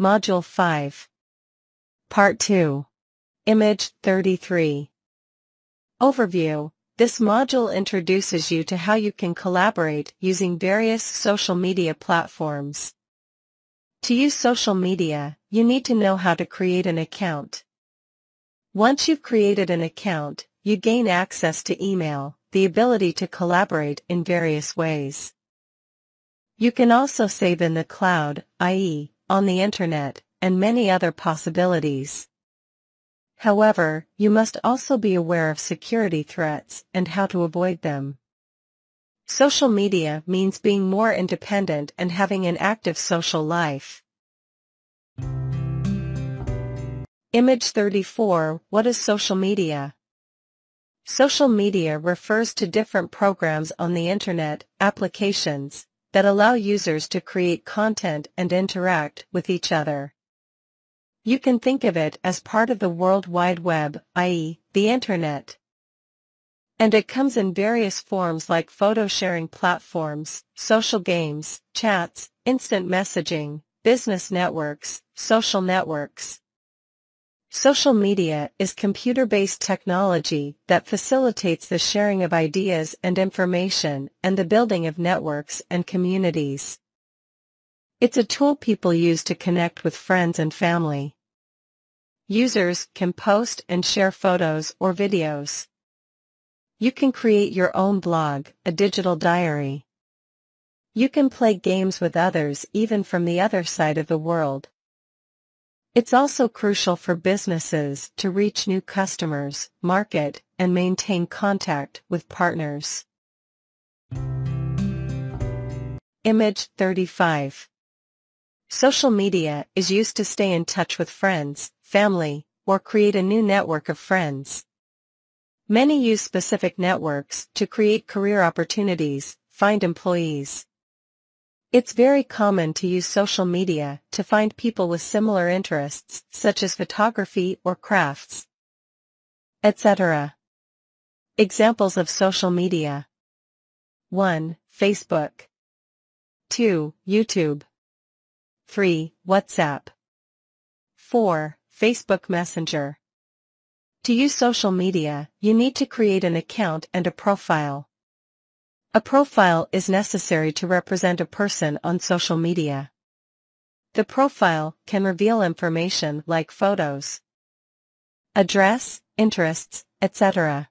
Module 5. Part 2. Image 33. Overview. This module introduces you to how you can collaborate using various social media platforms. To use social media, you need to know how to create an account. Once you've created an account, you gain access to email, the ability to collaborate in various ways. You can also save in the cloud, i.e., on the internet, and many other possibilities. However, you must also be aware of security threats and how to avoid them. Social media means being more independent and having an active social life. Image 34 What is social media? Social media refers to different programs on the internet, applications, that allow users to create content and interact with each other. You can think of it as part of the World Wide Web, i.e., the Internet. And it comes in various forms like photo sharing platforms, social games, chats, instant messaging, business networks, social networks. Social media is computer-based technology that facilitates the sharing of ideas and information and the building of networks and communities. It's a tool people use to connect with friends and family. Users can post and share photos or videos. You can create your own blog, a digital diary. You can play games with others even from the other side of the world. It's also crucial for businesses to reach new customers, market, and maintain contact with partners. Image 35 Social media is used to stay in touch with friends, family, or create a new network of friends. Many use specific networks to create career opportunities, find employees, it's very common to use social media to find people with similar interests, such as photography or crafts, etc. Examples of social media 1. Facebook 2. YouTube 3. WhatsApp 4. Facebook Messenger To use social media, you need to create an account and a profile. A profile is necessary to represent a person on social media. The profile can reveal information like photos, address, interests, etc.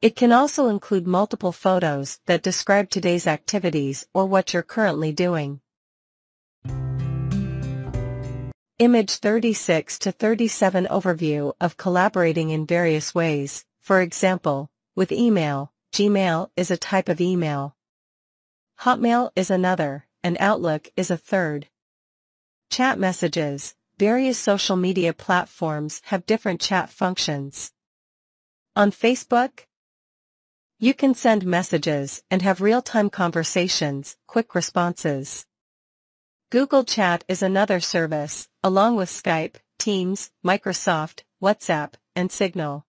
It can also include multiple photos that describe today's activities or what you're currently doing. Image 36 to 37 Overview of collaborating in various ways, for example, with email, Gmail is a type of email. Hotmail is another, and Outlook is a third. Chat messages, various social media platforms have different chat functions. On Facebook, you can send messages and have real-time conversations, quick responses. Google Chat is another service, along with Skype, Teams, Microsoft, WhatsApp, and Signal.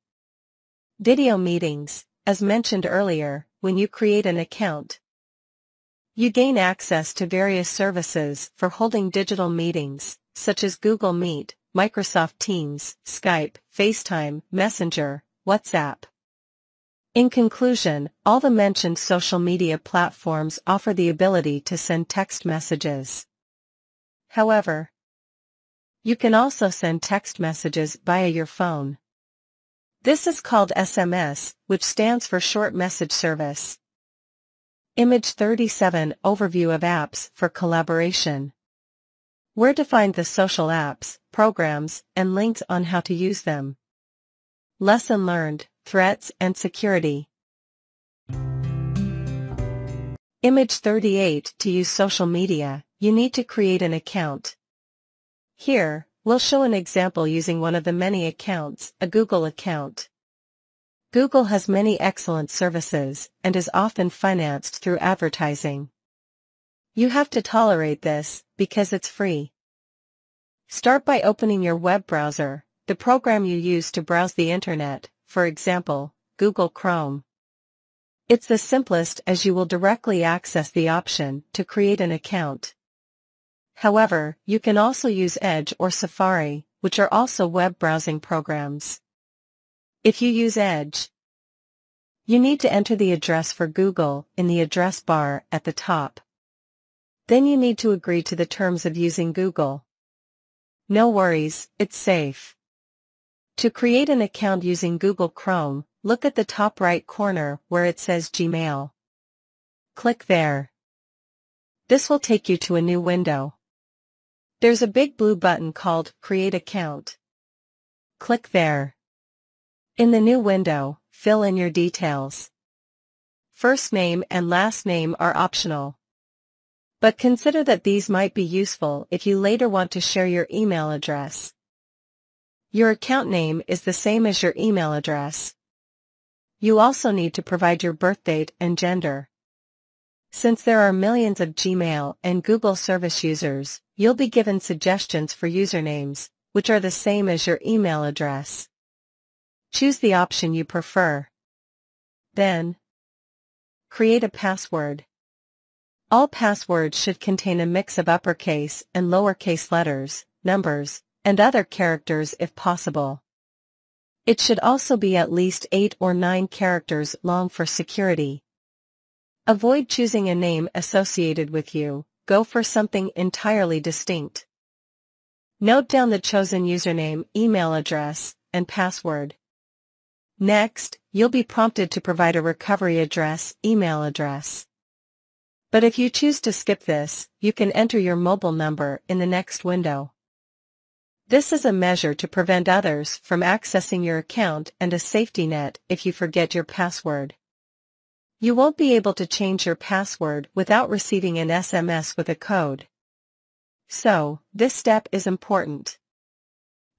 Video meetings, as mentioned earlier, when you create an account, you gain access to various services for holding digital meetings, such as Google Meet, Microsoft Teams, Skype, FaceTime, Messenger, WhatsApp. In conclusion, all the mentioned social media platforms offer the ability to send text messages. However, you can also send text messages via your phone. This is called SMS, which stands for Short Message Service. Image 37 Overview of Apps for Collaboration. Where to find the social apps, programs, and links on how to use them. Lesson learned, threats and security. Image 38 To use social media, you need to create an account. Here, We'll show an example using one of the many accounts, a Google account. Google has many excellent services and is often financed through advertising. You have to tolerate this because it's free. Start by opening your web browser, the program you use to browse the internet, for example, Google Chrome. It's the simplest as you will directly access the option to create an account. However, you can also use Edge or Safari, which are also web browsing programs. If you use Edge, you need to enter the address for Google in the address bar at the top. Then you need to agree to the terms of using Google. No worries, it's safe. To create an account using Google Chrome, look at the top right corner where it says Gmail. Click there. This will take you to a new window. There's a big blue button called Create Account. Click there. In the new window, fill in your details. First name and last name are optional. But consider that these might be useful if you later want to share your email address. Your account name is the same as your email address. You also need to provide your birth date and gender. Since there are millions of Gmail and Google service users, you'll be given suggestions for usernames, which are the same as your email address. Choose the option you prefer. Then, create a password. All passwords should contain a mix of uppercase and lowercase letters, numbers, and other characters if possible. It should also be at least 8 or 9 characters long for security. Avoid choosing a name associated with you, go for something entirely distinct. Note down the chosen username, email address, and password. Next, you'll be prompted to provide a recovery address, email address. But if you choose to skip this, you can enter your mobile number in the next window. This is a measure to prevent others from accessing your account and a safety net if you forget your password. You won't be able to change your password without receiving an SMS with a code. So, this step is important.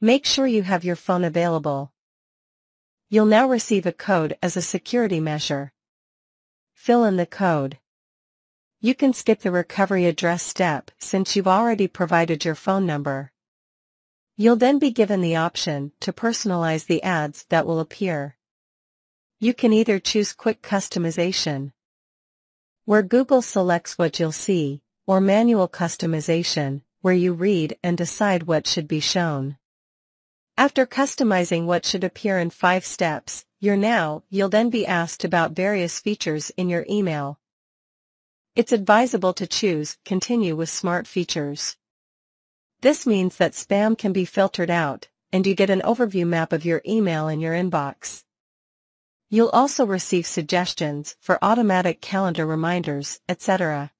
Make sure you have your phone available. You'll now receive a code as a security measure. Fill in the code. You can skip the recovery address step since you've already provided your phone number. You'll then be given the option to personalize the ads that will appear. You can either choose quick customization, where Google selects what you'll see, or manual customization, where you read and decide what should be shown. After customizing what should appear in five steps, you're now, you'll then be asked about various features in your email, it's advisable to choose Continue with Smart Features. This means that spam can be filtered out, and you get an overview map of your email in your inbox. You'll also receive suggestions for automatic calendar reminders, etc.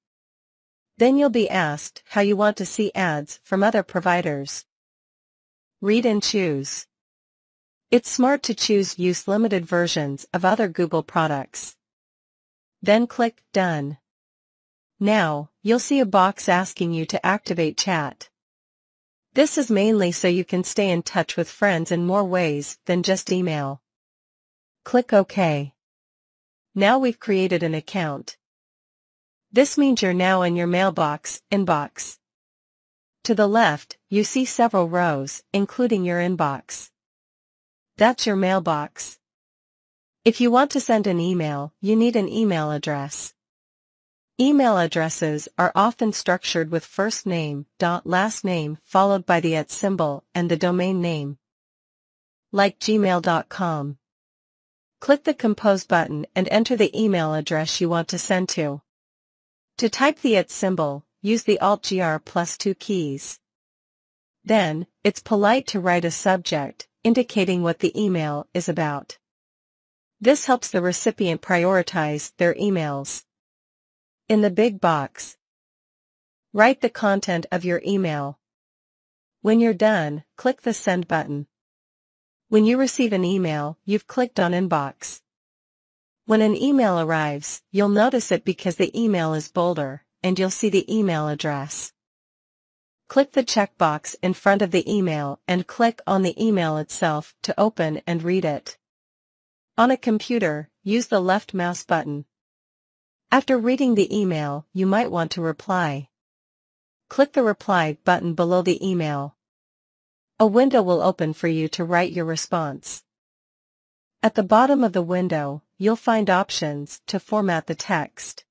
Then you'll be asked how you want to see ads from other providers. Read and choose. It's smart to choose use limited versions of other Google products. Then click Done. Now, you'll see a box asking you to activate chat. This is mainly so you can stay in touch with friends in more ways than just email. Click OK. Now we've created an account. This means you're now in your mailbox, inbox. To the left, you see several rows, including your inbox. That's your mailbox. If you want to send an email, you need an email address. Email addresses are often structured with first name, dot last name followed by the at symbol and the domain name. Like gmail.com. Click the Compose button and enter the email address you want to send to. To type the at symbol, use the Alt-GR plus two keys. Then, it's polite to write a subject, indicating what the email is about. This helps the recipient prioritize their emails. In the big box, write the content of your email. When you're done, click the Send button. When you receive an email, you've clicked on Inbox. When an email arrives, you'll notice it because the email is bolder, and you'll see the email address. Click the checkbox in front of the email and click on the email itself to open and read it. On a computer, use the left mouse button. After reading the email, you might want to reply. Click the Reply button below the email. A window will open for you to write your response. At the bottom of the window, you'll find options to format the text.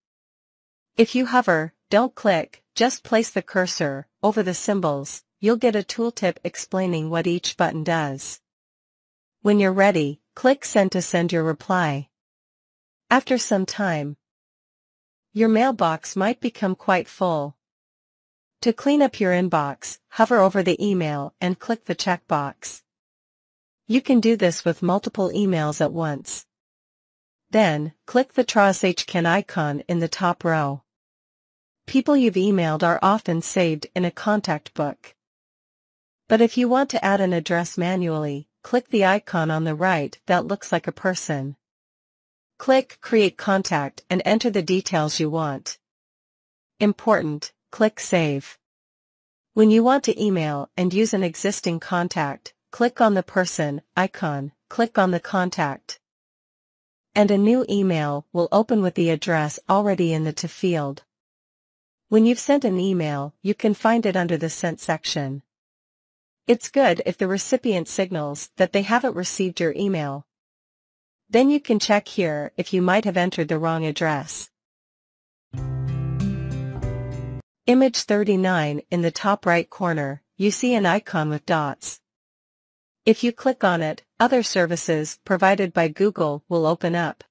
If you hover, don't click, just place the cursor, over the symbols, you'll get a tooltip explaining what each button does. When you're ready, click Send to send your reply. After some time, your mailbox might become quite full. To clean up your inbox, hover over the email and click the checkbox. You can do this with multiple emails at once. Then, click the trash can icon in the top row. People you've emailed are often saved in a contact book. But if you want to add an address manually, click the icon on the right that looks like a person. Click Create Contact and enter the details you want. Important, click Save. When you want to email and use an existing contact, click on the person icon, click on the contact. And a new email will open with the address already in the To field. When you've sent an email, you can find it under the Sent section. It's good if the recipient signals that they haven't received your email. Then you can check here if you might have entered the wrong address. Image 39 in the top right corner, you see an icon with dots. If you click on it, other services provided by Google will open up.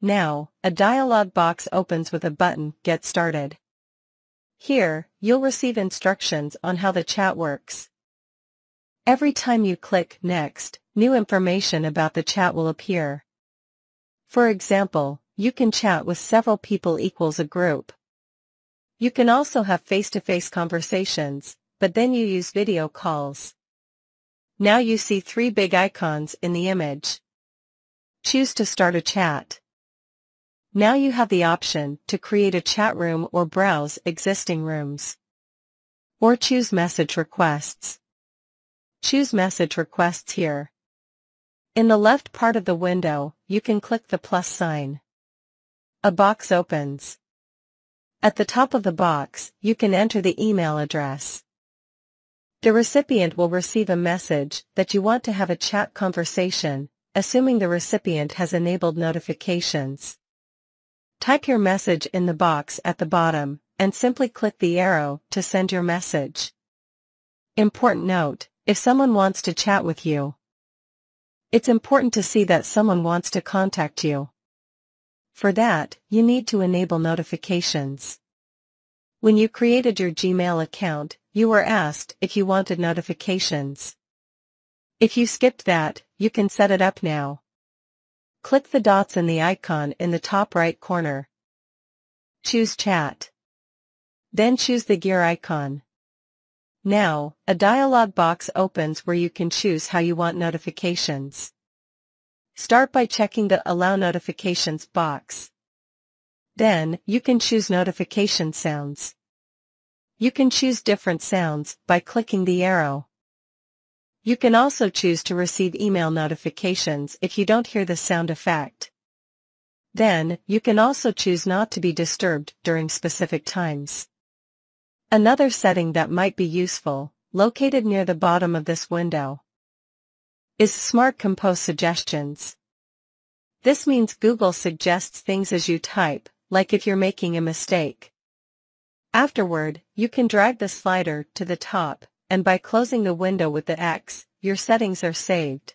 Now, a dialog box opens with a button Get Started. Here, you'll receive instructions on how the chat works. Every time you click Next, new information about the chat will appear. For example, you can chat with several people equals a group. You can also have face-to-face -face conversations, but then you use video calls. Now you see three big icons in the image. Choose to start a chat. Now you have the option to create a chat room or browse existing rooms. Or choose message requests. Choose message requests here. In the left part of the window, you can click the plus sign. A box opens. At the top of the box, you can enter the email address. The recipient will receive a message that you want to have a chat conversation, assuming the recipient has enabled notifications. Type your message in the box at the bottom, and simply click the arrow to send your message. Important note, if someone wants to chat with you, it's important to see that someone wants to contact you. For that, you need to enable notifications. When you created your Gmail account, you were asked if you wanted notifications. If you skipped that, you can set it up now. Click the dots in the icon in the top right corner. Choose Chat. Then choose the gear icon. Now, a dialog box opens where you can choose how you want notifications. Start by checking the Allow Notifications box. Then, you can choose notification sounds. You can choose different sounds by clicking the arrow. You can also choose to receive email notifications if you don't hear the sound effect. Then, you can also choose not to be disturbed during specific times. Another setting that might be useful, located near the bottom of this window, is Smart Compose Suggestions. This means Google suggests things as you type, like if you're making a mistake. Afterward, you can drag the slider to the top, and by closing the window with the X, your settings are saved.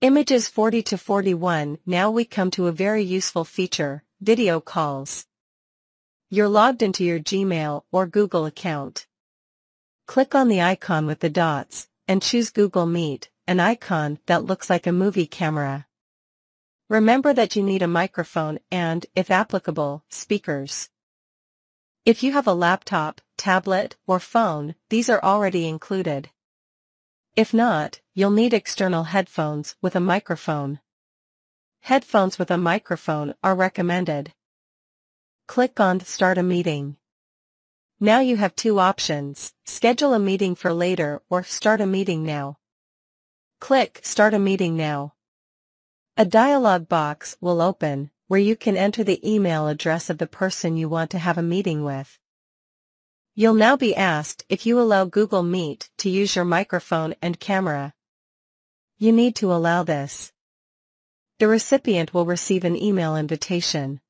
Images 40 to 41 Now we come to a very useful feature, video calls. You're logged into your Gmail or Google account. Click on the icon with the dots, and choose Google Meet, an icon that looks like a movie camera. Remember that you need a microphone and, if applicable, speakers. If you have a laptop, tablet, or phone, these are already included. If not, you'll need external headphones with a microphone. Headphones with a microphone are recommended. Click on Start a Meeting. Now you have two options, schedule a meeting for later or start a meeting now. Click Start a Meeting Now. A dialog box will open, where you can enter the email address of the person you want to have a meeting with. You'll now be asked if you allow Google Meet to use your microphone and camera. You need to allow this. The recipient will receive an email invitation.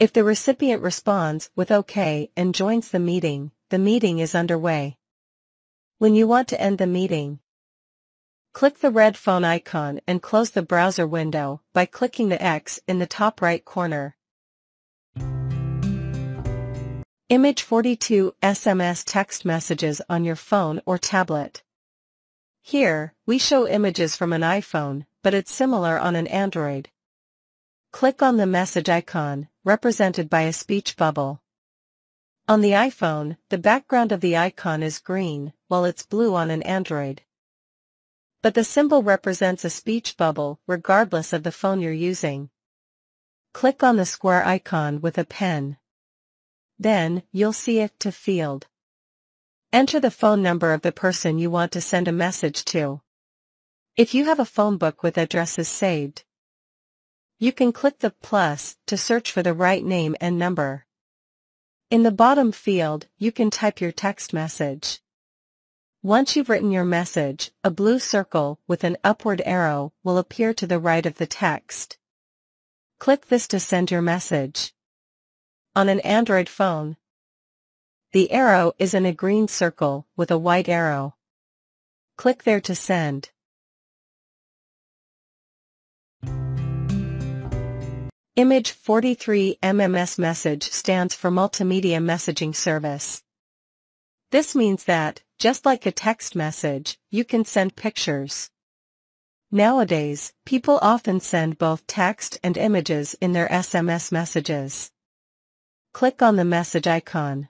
If the recipient responds with OK and joins the meeting, the meeting is underway. When you want to end the meeting, click the red phone icon and close the browser window by clicking the X in the top right corner. Image 42 SMS text messages on your phone or tablet. Here, we show images from an iPhone, but it's similar on an Android. Click on the message icon, represented by a speech bubble. On the iPhone, the background of the icon is green, while it's blue on an Android. But the symbol represents a speech bubble regardless of the phone you're using. Click on the square icon with a pen. Then, you'll see it to field. Enter the phone number of the person you want to send a message to. If you have a phone book with addresses saved, you can click the plus to search for the right name and number. In the bottom field, you can type your text message. Once you've written your message, a blue circle with an upward arrow will appear to the right of the text. Click this to send your message. On an Android phone, the arrow is in a green circle with a white arrow. Click there to send. Image 43 MMS message stands for Multimedia Messaging Service. This means that, just like a text message, you can send pictures. Nowadays, people often send both text and images in their SMS messages. Click on the message icon.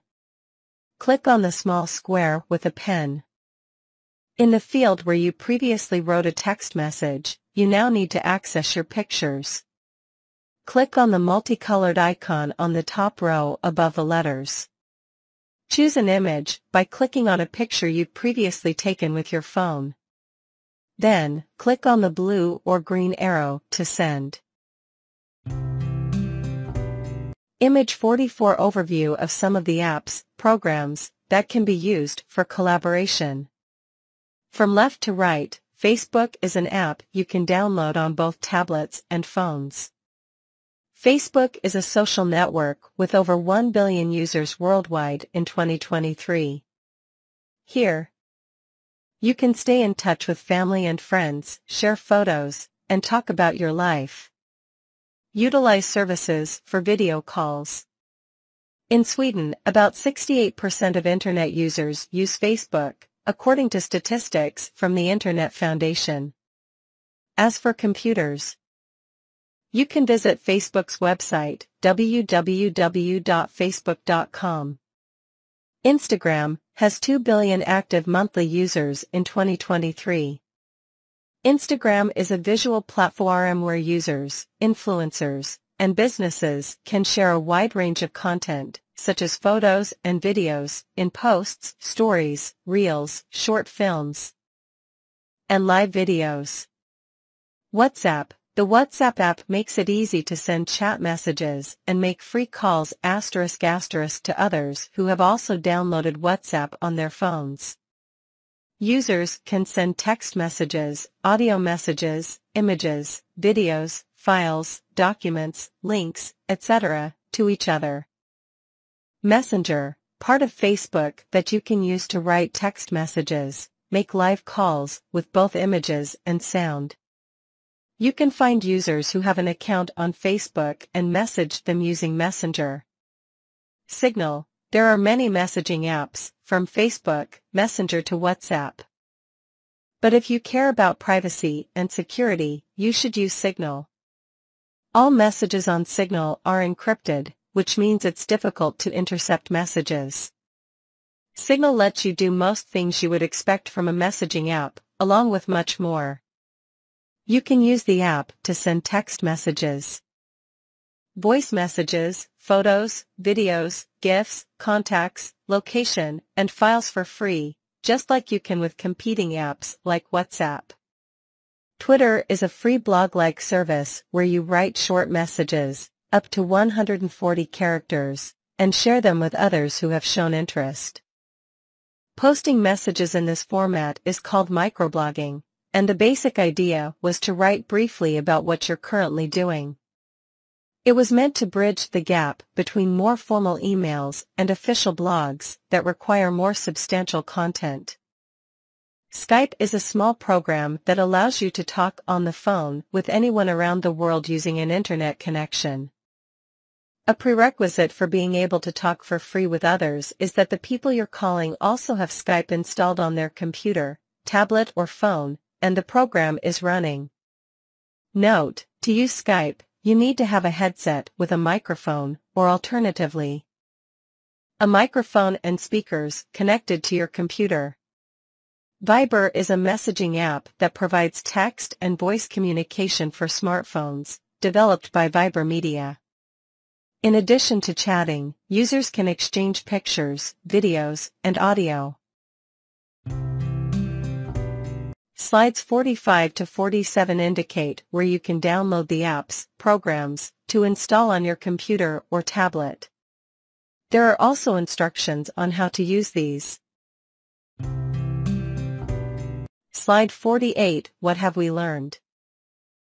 Click on the small square with a pen. In the field where you previously wrote a text message, you now need to access your pictures. Click on the multicolored icon on the top row above the letters. Choose an image by clicking on a picture you've previously taken with your phone. Then, click on the blue or green arrow to send. Image 44 Overview of some of the apps, programs, that can be used for collaboration. From left to right, Facebook is an app you can download on both tablets and phones. Facebook is a social network with over 1 billion users worldwide in 2023. Here, you can stay in touch with family and friends, share photos, and talk about your life. Utilize services for video calls. In Sweden, about 68% of Internet users use Facebook, according to statistics from the Internet Foundation. As for computers, you can visit Facebook's website, www.facebook.com. Instagram has 2 billion active monthly users in 2023. Instagram is a visual platform where users, influencers, and businesses can share a wide range of content, such as photos and videos, in posts, stories, reels, short films, and live videos. WhatsApp The WhatsApp app makes it easy to send chat messages and make free calls asterisk asterisk to others who have also downloaded WhatsApp on their phones. Users can send text messages, audio messages, images, videos, files, documents, links, etc., to each other. Messenger, part of Facebook that you can use to write text messages, make live calls with both images and sound. You can find users who have an account on Facebook and message them using Messenger. Signal, there are many messaging apps, from Facebook, Messenger to WhatsApp. But if you care about privacy and security, you should use Signal. All messages on Signal are encrypted, which means it's difficult to intercept messages. Signal lets you do most things you would expect from a messaging app, along with much more. You can use the app to send text messages, voice messages, photos, videos, GIFs, contacts, location, and files for free, just like you can with competing apps like WhatsApp. Twitter is a free blog-like service where you write short messages, up to 140 characters, and share them with others who have shown interest. Posting messages in this format is called microblogging, and the basic idea was to write briefly about what you're currently doing. It was meant to bridge the gap between more formal emails and official blogs that require more substantial content. Skype is a small program that allows you to talk on the phone with anyone around the world using an internet connection. A prerequisite for being able to talk for free with others is that the people you're calling also have Skype installed on their computer, tablet or phone, and the program is running. Note, to use Skype, you need to have a headset with a microphone, or alternatively, a microphone and speakers connected to your computer. Viber is a messaging app that provides text and voice communication for smartphones, developed by Viber Media. In addition to chatting, users can exchange pictures, videos, and audio. Slides 45 to 47 indicate where you can download the apps, programs, to install on your computer or tablet. There are also instructions on how to use these. Slide 48 What have we learned?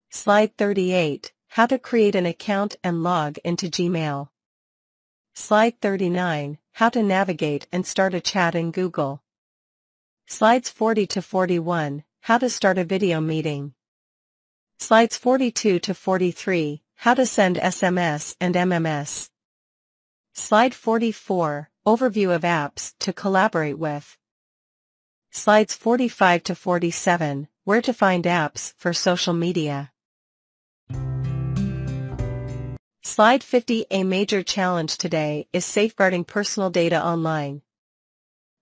Slide 38 how to create an account and log into Gmail. Slide 39, How to navigate and start a chat in Google. Slides 40 to 41, How to start a video meeting. Slides 42 to 43, How to send SMS and MMS. Slide 44, Overview of apps to collaborate with. Slides 45 to 47, Where to find apps for social media. Slide 50 A major challenge today is safeguarding personal data online.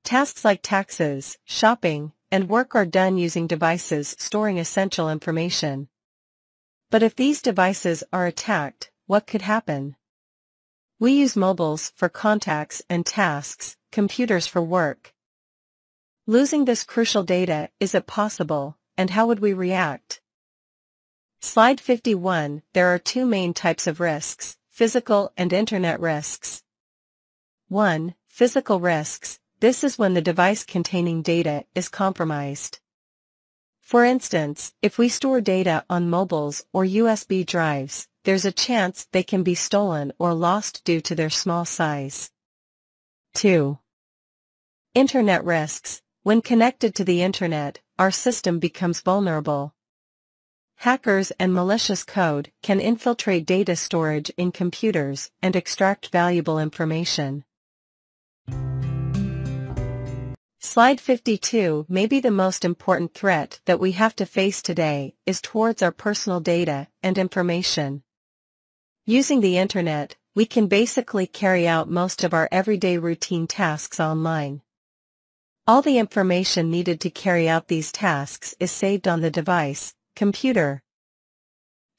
Tasks like taxes, shopping, and work are done using devices storing essential information. But if these devices are attacked, what could happen? We use mobiles for contacts and tasks, computers for work. Losing this crucial data, is it possible, and how would we react? Slide 51 There are two main types of risks, physical and internet risks. 1. Physical risks. This is when the device containing data is compromised. For instance, if we store data on mobiles or USB drives, there's a chance they can be stolen or lost due to their small size. 2. Internet risks. When connected to the internet, our system becomes vulnerable. Hackers and malicious code can infiltrate data storage in computers and extract valuable information. Slide 52 Maybe the most important threat that we have to face today is towards our personal data and information. Using the internet, we can basically carry out most of our everyday routine tasks online. All the information needed to carry out these tasks is saved on the device, computer,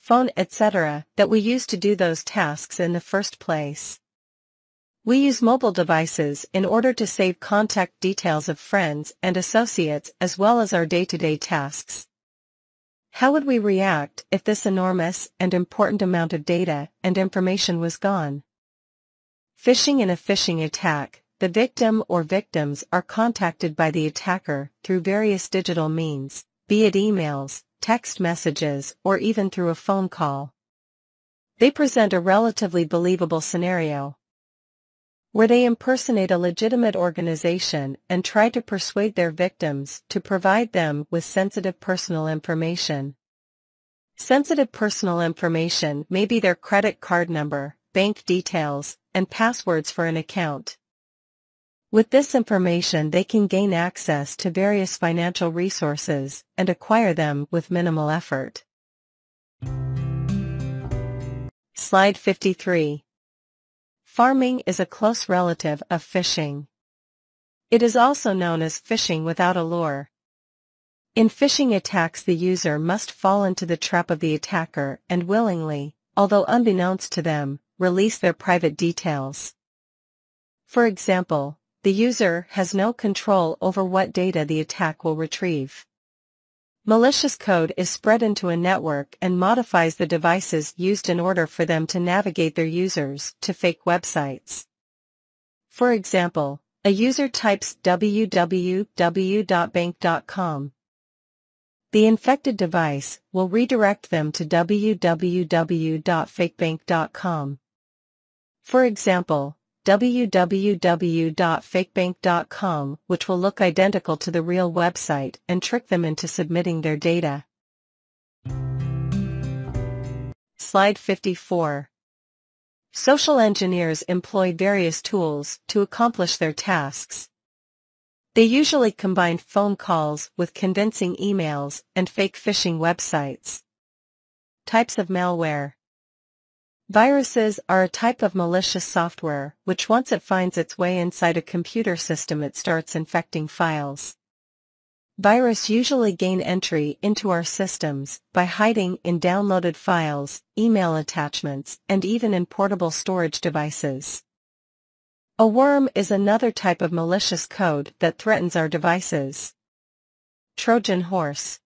phone etc. that we use to do those tasks in the first place. We use mobile devices in order to save contact details of friends and associates as well as our day-to-day -day tasks. How would we react if this enormous and important amount of data and information was gone? Phishing in a phishing attack, the victim or victims are contacted by the attacker through various digital means, be it emails, text messages, or even through a phone call. They present a relatively believable scenario where they impersonate a legitimate organization and try to persuade their victims to provide them with sensitive personal information. Sensitive personal information may be their credit card number, bank details, and passwords for an account. With this information they can gain access to various financial resources and acquire them with minimal effort. Slide 53. Pharming is a close relative of phishing. It is also known as fishing without a lure. In phishing attacks the user must fall into the trap of the attacker and willingly, although unbeknownst to them, release their private details. For example, the user has no control over what data the attack will retrieve. Malicious code is spread into a network and modifies the devices used in order for them to navigate their users to fake websites. For example, a user types www.bank.com. The infected device will redirect them to www.fakebank.com. For example, www.fakebank.com which will look identical to the real website and trick them into submitting their data. Slide 54. Social engineers employ various tools to accomplish their tasks. They usually combine phone calls with convincing emails and fake phishing websites. Types of malware. Viruses are a type of malicious software which once it finds its way inside a computer system it starts infecting files. Virus usually gain entry into our systems by hiding in downloaded files, email attachments, and even in portable storage devices. A worm is another type of malicious code that threatens our devices. Trojan horse.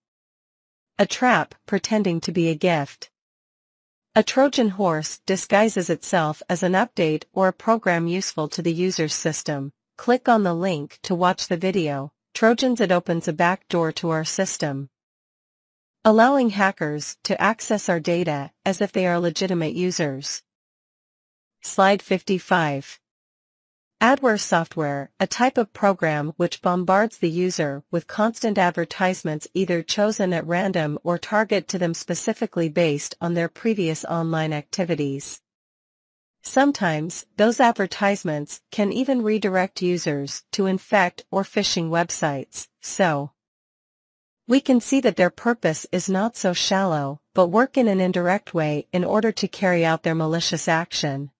A trap pretending to be a gift. A Trojan horse disguises itself as an update or a program useful to the user's system. Click on the link to watch the video. Trojans it opens a back door to our system, allowing hackers to access our data as if they are legitimate users. Slide 55. Adware software, a type of program which bombards the user with constant advertisements either chosen at random or target to them specifically based on their previous online activities. Sometimes, those advertisements can even redirect users to infect or phishing websites, so we can see that their purpose is not so shallow, but work in an indirect way in order to carry out their malicious action.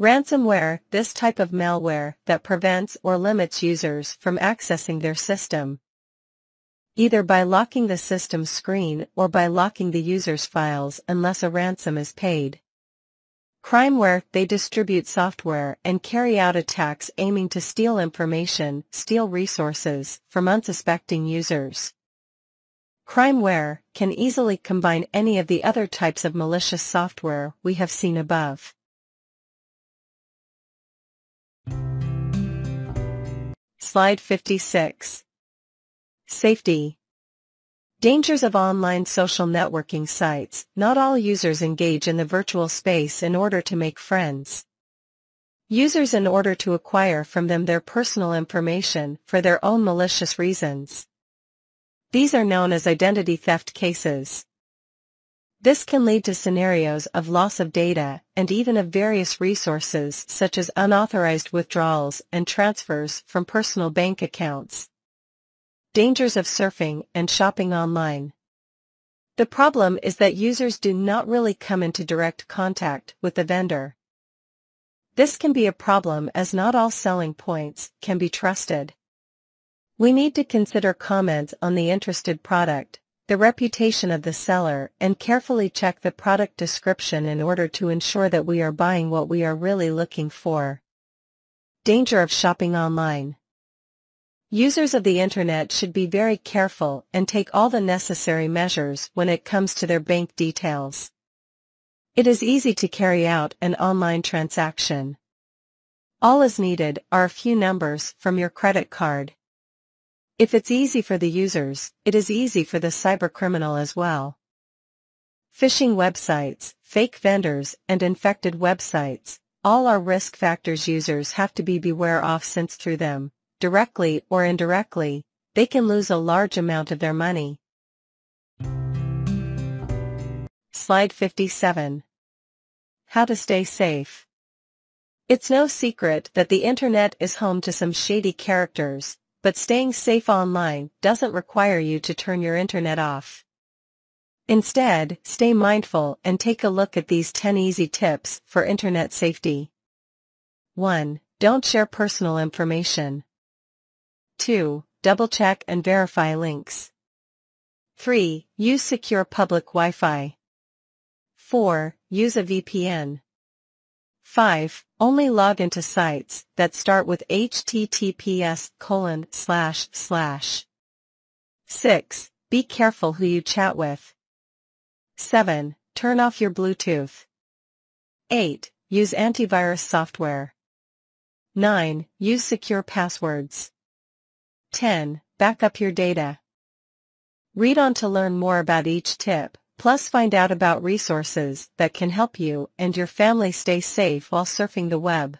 Ransomware, this type of malware that prevents or limits users from accessing their system. Either by locking the system screen or by locking the user's files unless a ransom is paid. Crimeware, they distribute software and carry out attacks aiming to steal information, steal resources, from unsuspecting users. Crimeware can easily combine any of the other types of malicious software we have seen above. Slide 56. Safety. Dangers of online social networking sites. Not all users engage in the virtual space in order to make friends. Users in order to acquire from them their personal information for their own malicious reasons. These are known as identity theft cases. This can lead to scenarios of loss of data and even of various resources such as unauthorized withdrawals and transfers from personal bank accounts. Dangers of surfing and shopping online. The problem is that users do not really come into direct contact with the vendor. This can be a problem as not all selling points can be trusted. We need to consider comments on the interested product, the reputation of the seller and carefully check the product description in order to ensure that we are buying what we are really looking for. Danger of shopping online. Users of the internet should be very careful and take all the necessary measures when it comes to their bank details. It is easy to carry out an online transaction. All is needed are a few numbers from your credit card. If it's easy for the users, it is easy for the cybercriminal as well. Phishing websites, fake vendors, and infected websites, all are risk factors users have to be beware of since through them, directly or indirectly, they can lose a large amount of their money. Slide 57. How to stay safe. It's no secret that the internet is home to some shady characters, but staying safe online doesn't require you to turn your internet off. Instead, stay mindful and take a look at these 10 easy tips for internet safety. 1. Don't share personal information. 2. Double-check and verify links. 3. Use secure public Wi-Fi. 4. Use a VPN. 5. Only log into sites that start with https colon slash slash. 6. Be careful who you chat with. 7. Turn off your Bluetooth. 8. Use antivirus software. 9. Use secure passwords. 10. Back up your data. Read on to learn more about each tip, plus find out about resources that can help you and your family stay safe while surfing the web.